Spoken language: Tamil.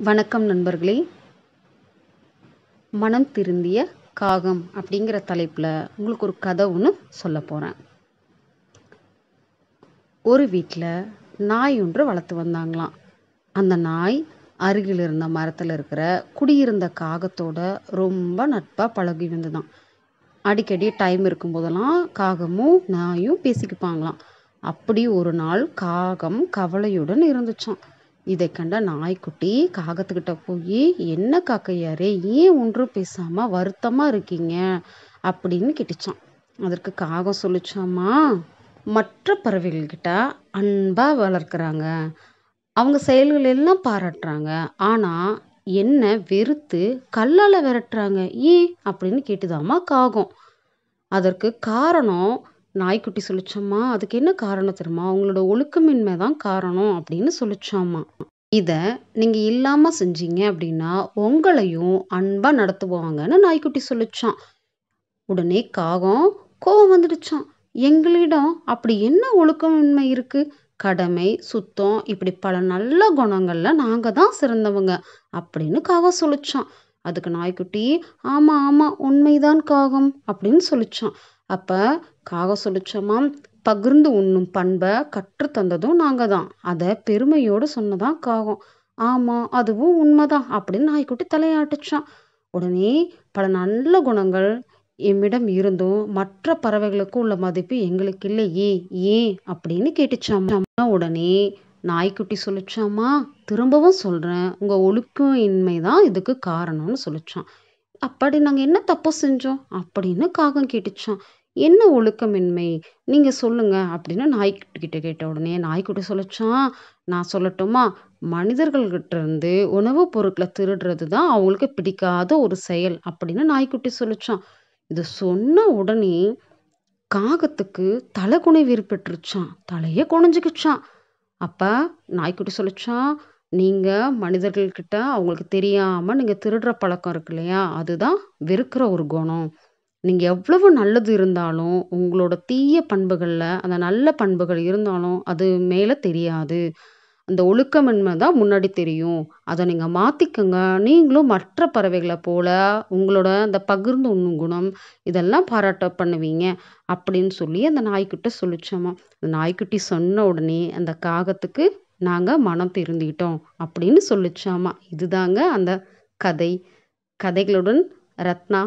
வணக்கம் நண்பர்களே. மனம் திருந்திய காகம் அப்படிங்கிற தலைப்பில் உங்களுக்கு ஒரு கதை ஒன்று சொல்ல போகிறேன் ஒரு வீட்டில் நாய் ஒன்று வளர்த்து வந்தாங்களாம். அந்த நாய் அருகில் இருந்த மரத்தில் இருக்கிற குடியிருந்த காகத்தோட ரொம்ப நட்பாக பழகி வந்துதான் அடிக்கடி டைம் இருக்கும்போதெல்லாம் காகமும் நாயும் பேசிக்குப்பாங்களாம். அப்படி ஒரு நாள் காகம் கவலையுடன் இருந்துச்சான் இதை கண்ட நாய்க்குட்டி காகத்துக்கிட்ட போய் என்ன காக்கையாரே ஏன் ஒன்றும் பேசாம வருத்தமா இருக்கீங்க? அப்படின்னு கேட்டுச்சான் அதற்கு காகம் சொல்லிச்சாமா மற்ற பறவைகள்கிட்ட அன்பா வளர்க்குறாங்க. அவங்க செயல்கள் எல்லாம் பாராட்டுறாங்க. ஆனா என்ன வெறுத்து கல்லால் விரட்டுறாங்க? ஏன்? அப்படின்னு கேட்டுதாம்மா காகம். அதற்கு காரணம் நாய்க்குட்டி சொல்லிச்சாம்மா அதுக்கு என்ன காரணம் தெரியுமா? அவங்களோட ஒழுக்கமின்மை தான் காரணம் அப்படின்னு சொல்லிச்சாம்மா. இதை நீங்கள் இல்லாமல் செஞ்சீங்க அப்படின்னா உங்களையும் அன்பாக நடத்துவாங்கன்னு நாய்க்குட்டி சொல்லிச்சான் உடனே காகம் கோவம் வந்துடுச்சான் எங்களிடம் அப்படி என்ன ஒழுக்கமின்மை இருக்கு? கடமை சுத்தம் இப்படி பல நல்ல குணங்களில் நாங்கள் தான் சிறந்தவங்க அப்படின்னு காகம் சொல்லிச்சான் அதுக்கு நாய்க்குட்டி ஆமாம் ஆமாம் உண்மைதான் காகம் அப்படின்னு சொல்லிச்சான் அப்போ காகம் சொலிச்சமாம் பகிர்ந்து உண்ணும் பண்பை கற்றுத்தந்ததும் நாங்கள் தான் அதை பெருமையோடு சொன்னதான் காகம். ஆமாம் அதுவும் உண்மைதான் அப்படின்னு நாய்க்குட்டி தலையாட்டுச்சான் உடனே பல நல்ல குணங்கள் எம்மிடம் இருந்தும் மற்ற பறவைகளுக்கு உள்ள மதிப்பு எங்களுக்கு இல்லையே ஏன் அப்படின்னு கேட்டுச்சாமா. உடனே நாய்க்குட்டி சொல்லிச்சாமா திரும்பவும் சொல்கிறேன் உங்கள் ஒழுக்கம் இன்மை தான் இதுக்கு காரணம்னு சொல்லிச்சான் அப்படி நாங்கள் என்ன தப்பு செஞ்சோம்? அப்படின்னு காகம் கேட்டுச்சான் என்ன ஒழுக்கமின்மை? நீங்கள் சொல்லுங்கள் அப்படின்னு நாய்க்குட்டிக்கிட்ட கேட்ட உடனே நாய்க்குட்டி சொல்லிச்சான் நான் சொல்லட்டுமா? மனிதர்கள்கிட்ட இருந்து உணவுப் பொருட்களை திருடுறது தான் அவங்களுக்கு பிடிக்காத ஒரு செயல் அப்படின்னு நாய்க்குட்டி சொல்லிச்சான் இது சொன்ன உடனே காகத்துக்கு தலை குனிவு ஏற்பட்டுருச்சான் தலையே குனிஞ்சுக்கிச்சான். அப்போ நாய்க்குட்டி சொல்லிச்சான் நீங்கள் மனிதர்கள்கிட்ட அவங்களுக்கு தெரியாமல் நீங்கள் திருடுற பழக்கம் இருக்கு இல்லையா? அதுதான் வெறுக்கிற ஒரு குணம். நீங்கள் எவ்வளவு நல்லது இருந்தாலும் உங்களோட தீய பண்புகளில் அந்த நல்ல பண்புகள் இருந்தாலும் அது மேலே தெரியாது. அந்த ஒழுக்கமின்மை தான் முன்னாடி தெரியும். அதை நீங்கள் மாற்றிக்கங்க நீங்களும் மற்ற பறவைகளை போல உங்களோட அந்த பகிர்ந்து உண்ணும் குணம் இதெல்லாம் பாராட்ட பண்ணுவீங்க அப்படின்னு சொல்லி அந்த நாய்க்குட்ட சொல்லிச்சோமா. அந்த நாய்க்குட்டி சொன்ன உடனே அந்த காகத்துக்கு நாங்கள் மனம் திருந்திட்டோம் அப்படின்னு சொல்லிச்சாமா. இதுதாங்க அந்த கதை. கதைகளுடன் ரத்னா